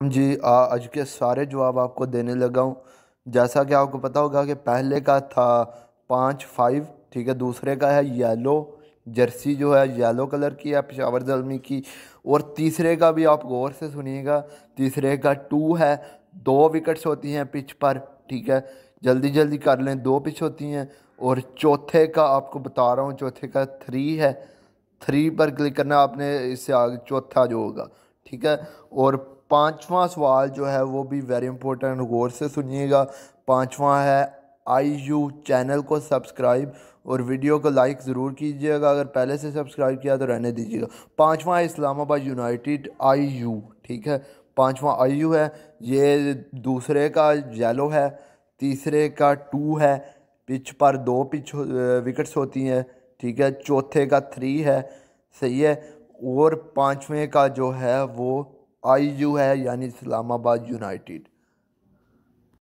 जी आज के सारे जवाब आपको देने लगा हूँ। जैसा कि आपको पता होगा कि पहले का था पाँच, फाइव, ठीक है, दूसरे का है येलो, जर्सी जो है येलो कलर की है, पिशावर जलमी की, और तीसरे का भी आप गौर से सुनिएगा, तीसरे का टू है, दो विकेट्स होती हैं पिच पर, ठीक है, जल्दी जल्दी कर लें, दो पिच होती हैं, और चौथे का आपको बता रहा हूँ, चौथे का थ्री है थ्री पर क्लिक करना आपने इससे आगे, चौथा जो होगा। ठीक है? और पांचवा सवाल जो है वो भी वेरी इंपॉर्टेंट गौर से सुनिएगा। पांचवा है आई यू चैनल को सब्सक्राइब और वीडियो को लाइक ज़रूर कीजिएगा। अगर पहले से सब्सक्राइब किया तो रहने दीजिएगा। पांचवा है, इस्लामाबाद यूनाइटेड आई यू ठीक है? पांचवा आई यू है? ये दूसरे का येलो है। तीसरे का टू है। पिच पर दो पिच विकेट्स होती हैं। ठीक है? चौथे का थ्री है। सही है? और पाँचवें का जो है वो आई यू है यानी इस्लामाबाद यूनाइटेड।